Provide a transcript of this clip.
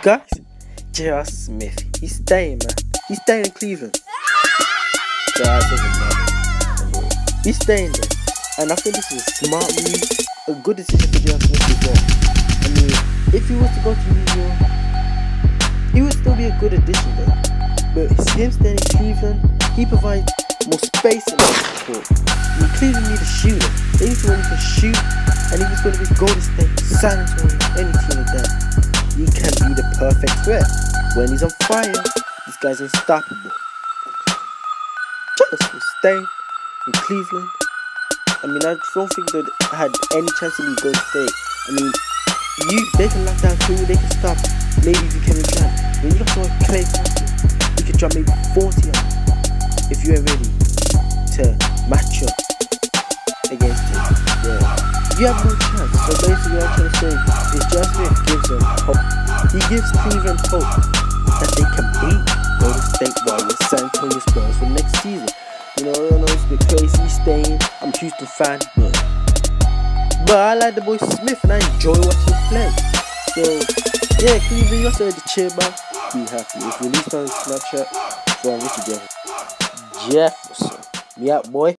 Guys, J.R. Smith, he's staying, man. He's staying in Cleveland. He's staying there. And I think this is a smart move, a good decision for J.R. Smith as well. I mean, if he was to go to New York, he would still be a good addition there. But him staying in Cleveland, he provides more space and more support. I mean, Cleveland need a shooter. They need someone who can shoot, and he was going to be Golden State, San Antonio, perfect threat. When he's on fire, this guy's unstoppable. Just stay in Cleveland. I mean, I don't think they had any chance to leave Golden State. I mean, you they can lock down two, they can stop. Maybe you Kevin Durant. When you look for Klay Thompson, you can drop maybe 40 on if you are ready to match up against him. Yeah. You have no chance. So basically, Gives Cleveland hope that they can beat Golden State Warriors, San Antonio Spurs for next season. You know, I know it's bit crazy staying. I'm a Houston fan, but but I like the boy Smith and I enjoy watching him play. So yeah, Cleveland, you also had to cheer man. Be happy. It's released on Snapchat from Richard Jefferson. Jefferson. Me out, boy.